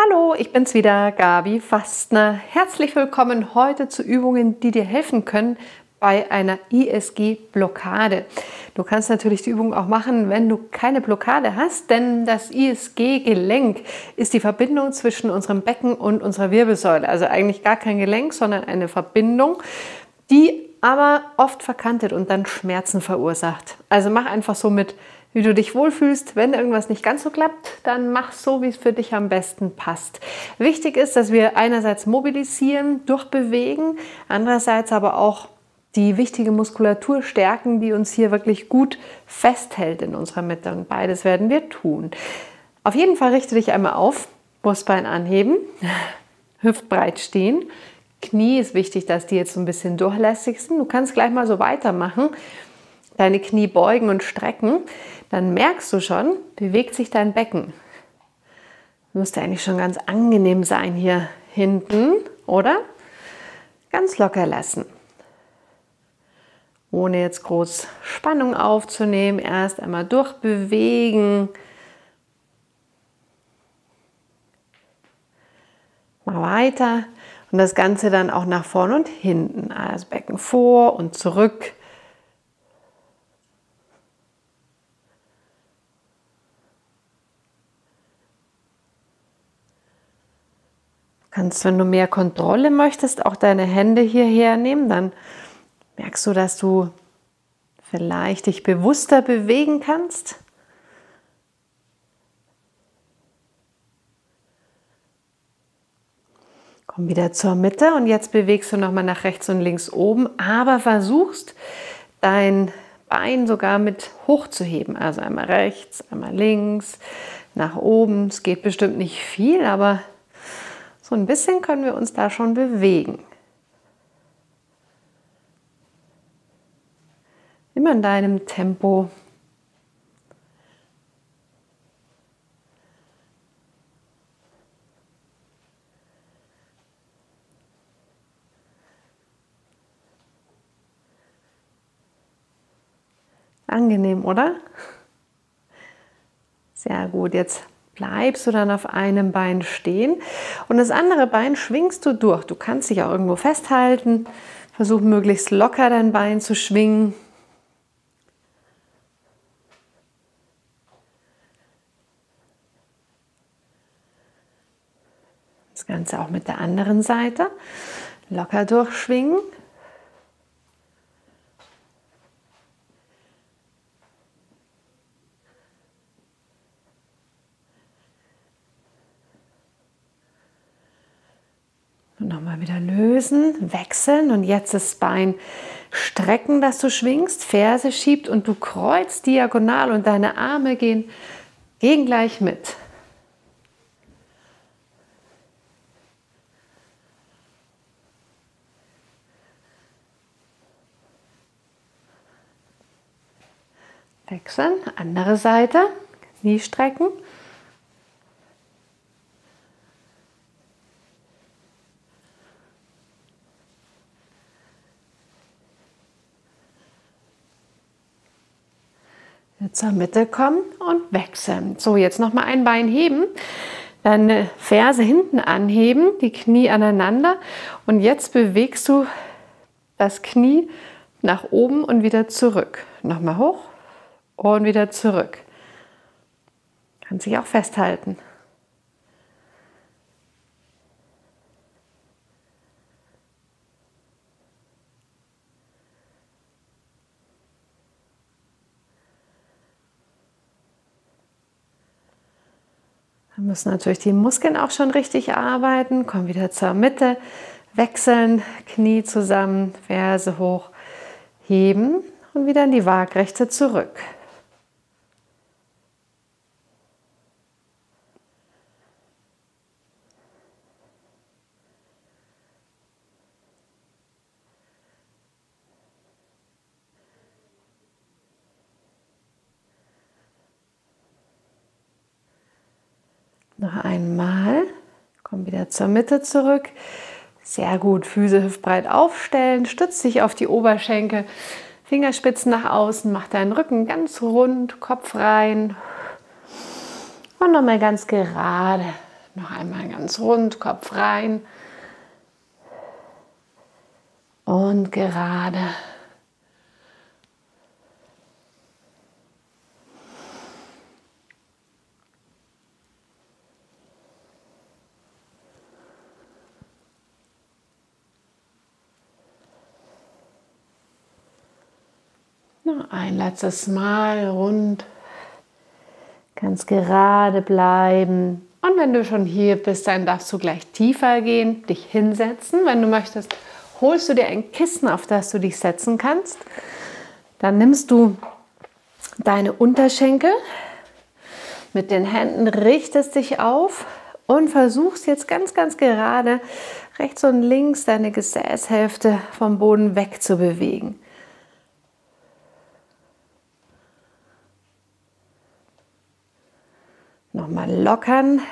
Hallo, ich bin's wieder, Gabi Fastner. Herzlich willkommen heute zu Übungen, die dir helfen können bei einer ISG-Blockade. Du kannst natürlich die Übung auch machen, wenn du keine Blockade hast, denn das ISG-Gelenk ist die Verbindung zwischen unserem Becken und unserer Wirbelsäule. Also eigentlich gar kein Gelenk, sondern eine Verbindung, die aber oft verkantet und dann Schmerzen verursacht. Also mach einfach so mit wie du dich wohlfühlst. Wenn irgendwas nicht ganz so klappt, dann mach so, wie es für dich am besten passt. Wichtig ist, dass wir einerseits mobilisieren, durchbewegen, andererseits aber auch die wichtige Muskulatur stärken, die uns hier wirklich gut festhält in unserer Mitte. Und beides werden wir tun. Auf jeden Fall richte dich einmal auf, Brustbein anheben, hüftbreit stehen. Knie ist wichtig, dass die jetzt so ein bisschen durchlässig sind. Du kannst gleich mal so weitermachen. Deine Knie beugen und strecken dann merkst du schon, bewegt sich dein Becken. Müsste eigentlich schon ganz angenehm sein hier hinten, oder? Ganz locker lassen. Ohne jetzt groß Spannung aufzunehmen, erst einmal durchbewegen. Mal weiter und das Ganze dann auch nach vorne und hinten. Also Becken vor und zurück. Kannst, wenn du mehr Kontrolle möchtest, auch deine Hände hierher nehmen. Dann merkst du, dass du vielleicht dich bewusster bewegen kannst. Komm wieder zur Mitte und jetzt bewegst du nochmal nach rechts und links oben, aber versuchst dein Bein sogar mit hochzuheben. Also einmal rechts, einmal links, nach oben. Es geht bestimmt nicht viel, aber so ein bisschen können wir uns da schon bewegen. Immer in deinem Tempo. Angenehm, oder? Sehr gut. Jetzt bleibst du dann auf einem Bein stehen und das andere Bein schwingst du durch. Du kannst dich auch irgendwo festhalten, versuch möglichst locker dein Bein zu schwingen. Das Ganze auch mit der anderen Seite. Locker durchschwingen. Und nochmal wieder lösen, wechseln und jetzt das Bein strecken, dass du schwingst, Ferse schiebt und du kreuzt diagonal und deine Arme gehen, gehen gleich mit. Wechseln, andere Seite, Knie strecken. Zur Mitte kommen und wechseln. So, jetzt noch mal ein Bein heben, deine Ferse hinten anheben, die Knie aneinander und jetzt bewegst du das Knie nach oben und wieder zurück. Nochmal hoch und wieder zurück. Kann sich auch festhalten. Müssen natürlich die Muskeln auch schon richtig arbeiten. Komm wieder zur Mitte, wechseln, Knie zusammen, Ferse hoch, heben und wieder in die Waagrechte zurück. Noch einmal. Komm wieder zur Mitte zurück. Sehr gut. Füße hüftbreit aufstellen. Stütz dich auf die Oberschenkel. Fingerspitzen nach außen. Mach deinen Rücken ganz rund. Kopf rein. Und nochmal ganz gerade Noch einmal ganz rund, Kopf rein. Und gerade. Ein letztes Mal rund, ganz gerade bleiben. Und wenn du schon hier bist, dann darfst du gleich tiefer gehen, dich hinsetzen. Wenn du möchtest, holst du dir ein Kissen, auf das du dich setzen kannst. Dann nimmst du deine Unterschenkel mit den Händen, richtest dich auf und versuchst jetzt ganz, ganz gerade rechts und links deine Gesäßhälfte vom Boden wegzubewegen. Nochmal lockern.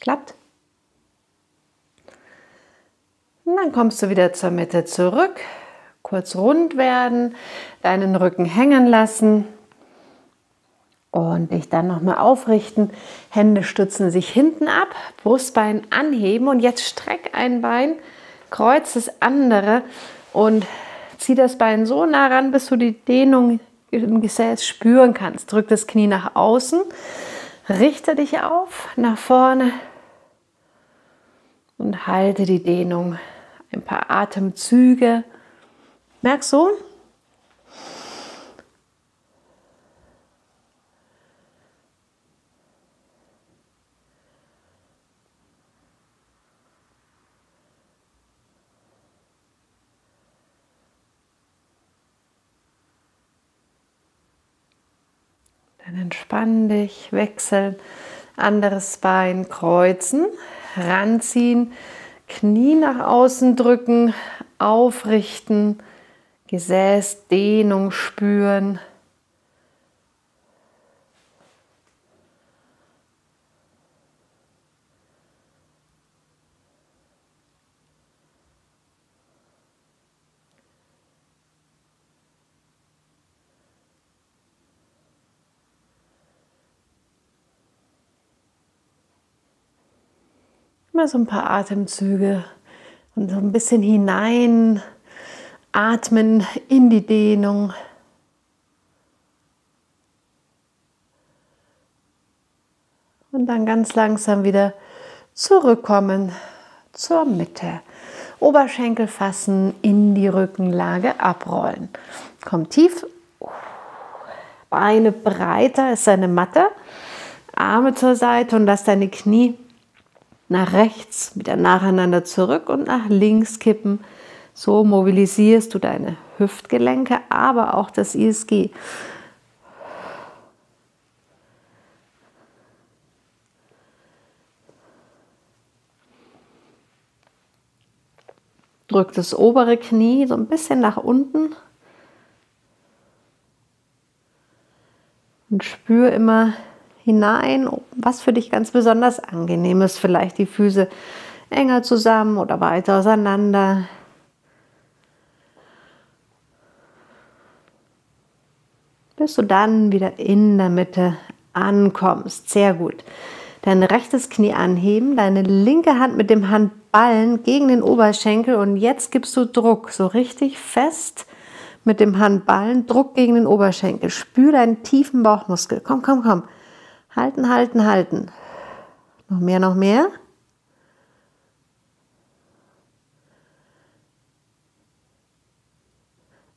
Klappt. Und dann kommst du wieder zur Mitte zurück, kurz rund werden, deinen Rücken hängen lassen und dich dann nochmal aufrichten. Hände stützen sich hinten ab, Brustbein anheben und jetzt streck ein Bein, kreuz das andere und zieh das Bein so nah ran, bis du die Dehnung im Gesäß spüren kannst. Drück das Knie nach außen, richte dich auf, nach vorne und halte die Dehnung. Ein paar Atemzüge. Merkst du? Dann entspann dich, wechseln, anderes Bein kreuzen, ranziehen, Knie nach außen drücken, aufrichten, Gesäßdehnung spüren. Mal so ein paar Atemzüge und so ein bisschen hinein atmen in die Dehnung. Und dann ganz langsam wieder zurückkommen zur Mitte. Oberschenkel fassen, in die Rückenlage abrollen. Komm tief, Beine breiter ist deine Matte, Arme zur Seite und lass deine Knie nach rechts wieder nacheinander zurück und nach links kippen. So mobilisierst du deine Hüftgelenke, aber auch das ISG. Drück das obere Knie so ein bisschen nach unten und spür immer hinein, was für dich ganz besonders angenehm ist. Vielleicht die Füße enger zusammen oder weiter auseinander. Bis du dann wieder in der Mitte ankommst. Sehr gut. Dein rechtes Knie anheben, deine linke Hand mit dem Handballen gegen den Oberschenkel und jetzt gibst du Druck so richtig fest mit dem Handballen, Druck gegen den Oberschenkel. Spür deinen tiefen Bauchmuskel. Komm, komm, komm. Halten, halten, halten. Noch mehr, noch mehr.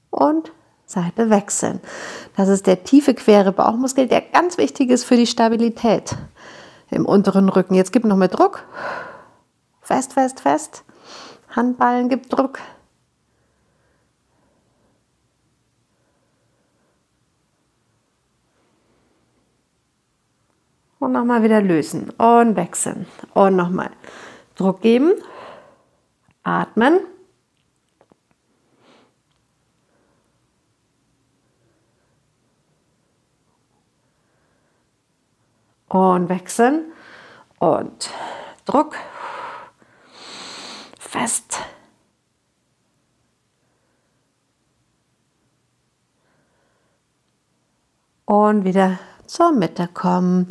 Und Seite wechseln. Das ist der tiefe, quere Bauchmuskel, der ganz wichtig ist für die Stabilität im unteren Rücken. Jetzt gibt noch mehr Druck. Fest, fest, fest. Handballen gibt Druck. Und nochmal wieder lösen und wechseln. Und nochmal Druck geben. Atmen. Und wechseln. Und Druck. fest. Und wieder zur Mitte kommen.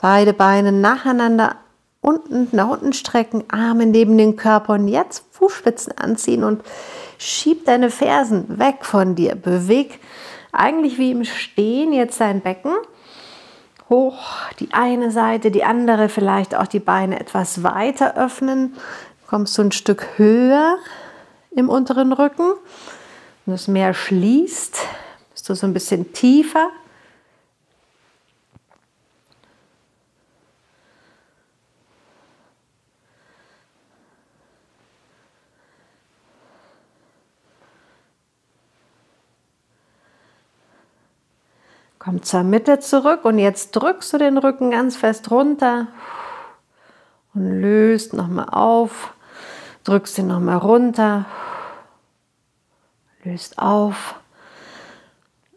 Beide Beine nacheinander unten nach unten strecken, Arme neben den Körper und jetzt Fußspitzen anziehen und schieb deine Fersen weg von dir. Beweg eigentlich wie im Stehen jetzt dein Becken hoch, die eine Seite, die andere, vielleicht auch die Beine etwas weiter öffnen. Kommst du ein Stück höher im unteren Rücken. Und das Meer schließt, bist du so ein bisschen tiefer. Komm zur Mitte zurück und jetzt drückst du den Rücken ganz fest runter und löst nochmal auf, drückst ihn nochmal runter, löst auf,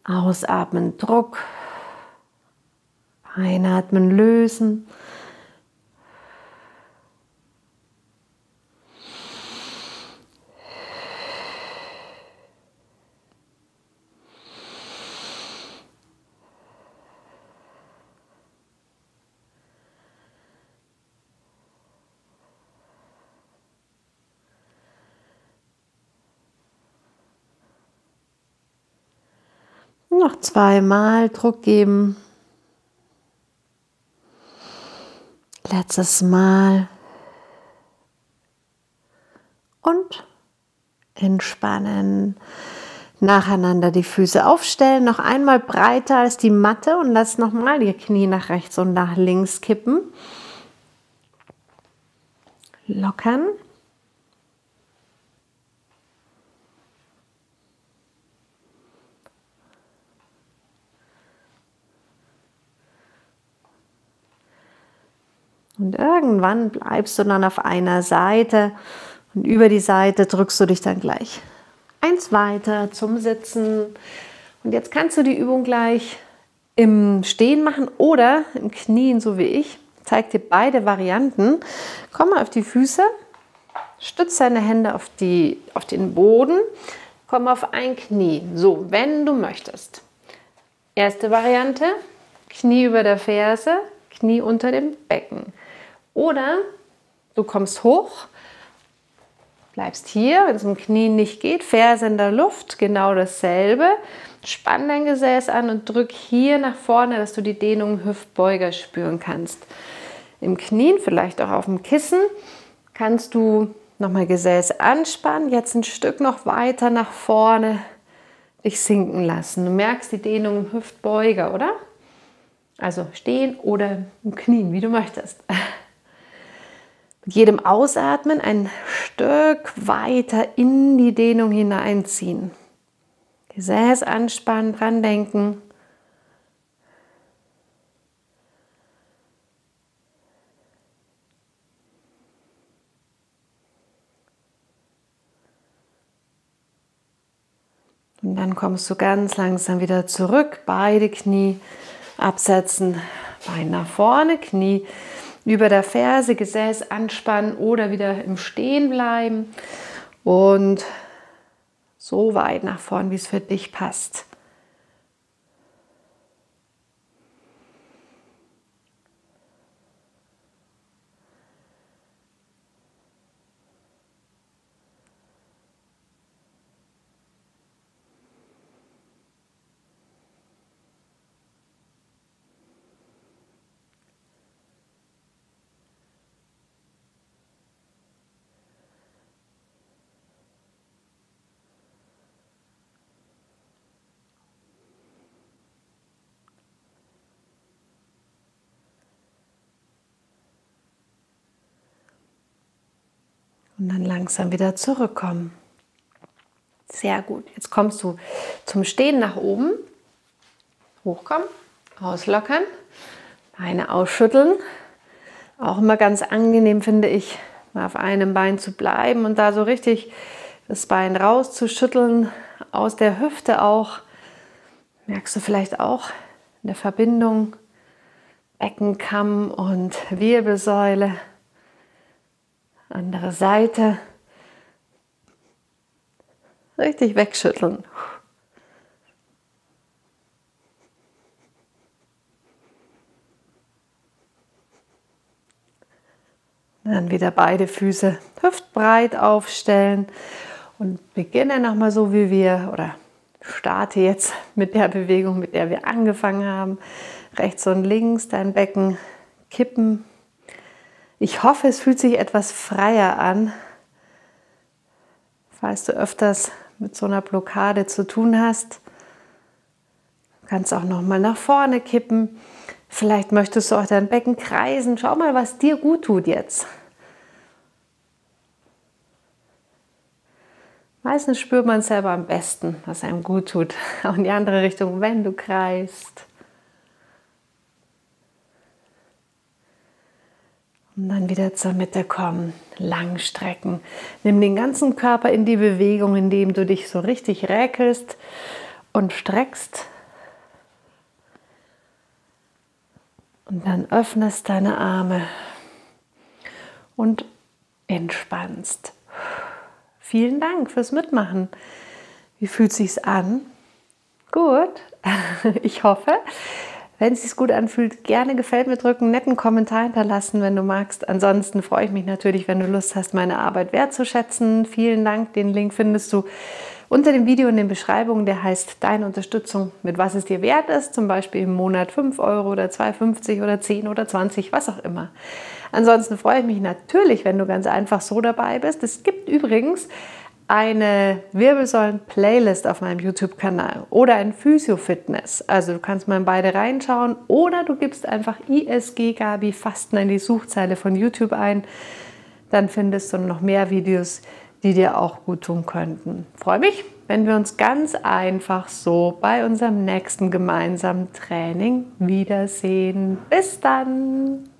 ausatmen, Druck, einatmen, lösen. Noch zweimal Druck geben. Letztes Mal. Und entspannen. Nacheinander die Füße aufstellen. Noch einmal breiter als die Matte und lass nochmal die Knie nach rechts und nach links kippen. Lockern. Und irgendwann bleibst du dann auf einer Seite und über die Seite drückst du dich dann gleich eins weiter zum Sitzen. Und jetzt kannst du die Übung gleich im Stehen machen oder im Knien, so wie ich. Ich zeige dir beide Varianten. Komm mal auf die Füße, stütze deine Hände auf, die, auf den Boden, komm auf ein Knie, so, wenn du möchtest. Erste Variante, Knie über der Ferse, Knie unter dem Becken. Oder du kommst hoch, bleibst hier, wenn es im Knie nicht geht, Ferse in der Luft, genau dasselbe. Spann dein Gesäß an und drück hier nach vorne, dass du die Dehnung Hüftbeuger spüren kannst. Im Knien, vielleicht auch auf dem Kissen, kannst du nochmal Gesäß anspannen, jetzt ein Stück noch weiter nach vorne dich sinken lassen. Du merkst die Dehnung Hüftbeuger, oder? Also stehen oder im Knien, wie du möchtest. Mit jedem Ausatmen ein Stück weiter in die Dehnung hineinziehen. Gesäß anspannen, dran denken. Und dann kommst du ganz langsam wieder zurück, beide Knie absetzen, Bein nach vorne, Knie über der Ferse, Gesäß anspannen oder wieder im Stehen bleiben und so weit nach vorn, wie es für dich passt. Und dann langsam wieder zurückkommen. Sehr gut. Jetzt kommst du zum Stehen nach oben. Hochkommen, auslockern, Beine ausschütteln. Auch immer ganz angenehm finde ich, mal auf einem Bein zu bleiben und da so richtig das Bein rauszuschütteln, aus der Hüfte auch. Merkst du vielleicht auch in der Verbindung Beckenkamm und Wirbelsäule. Andere Seite. Richtig wegschütteln. Dann wieder beide Füße hüftbreit aufstellen und beginne nochmal so wie wir oder starte jetzt mit der Bewegung, mit der wir angefangen haben. Rechts und links dein Becken kippen. Ich hoffe, es fühlt sich etwas freier an. Falls du öfters mit so einer Blockade zu tun hast, kannst auch noch mal nach vorne kippen. Vielleicht möchtest du auch dein Becken kreisen. Schau mal, was dir gut tut jetzt. Meistens spürt man selber am besten, was einem gut tut. Auch in die andere Richtung, wenn du kreist. Und dann wieder zur Mitte kommen, lang strecken. Nimm den ganzen Körper in die Bewegung, indem du dich so richtig räkelst und streckst. Und dann öffnest deine Arme und entspannst. Vielen Dank fürs Mitmachen. Wie fühlt sich's an? Gut. Ich hoffe. Wenn es sich gut anfühlt, gerne gefällt mir drücken, netten Kommentar hinterlassen, wenn du magst. Ansonsten freue ich mich natürlich, wenn du Lust hast, meine Arbeit wertzuschätzen. Vielen Dank. Den Link findest du unter dem Video in den Beschreibungen, der heißt Deine Unterstützung, mit was es dir wert ist, zum Beispiel im Monat 5 Euro oder 2,50 oder 10 oder 20, was auch immer. Ansonsten freue ich mich natürlich, wenn du ganz einfach so dabei bist. Es gibt übrigens eine Wirbelsäulen-Playlist auf meinem YouTube-Kanal oder ein Physio-Fitness. Also du kannst mal in beide reinschauen oder du gibst einfach ISG Gabi Fasten in die Suchzeile von YouTube ein. Dann findest du noch mehr Videos, die dir auch gut tun könnten. freue mich, wenn wir uns ganz einfach so bei unserem nächsten gemeinsamen Training wiedersehen. Bis dann!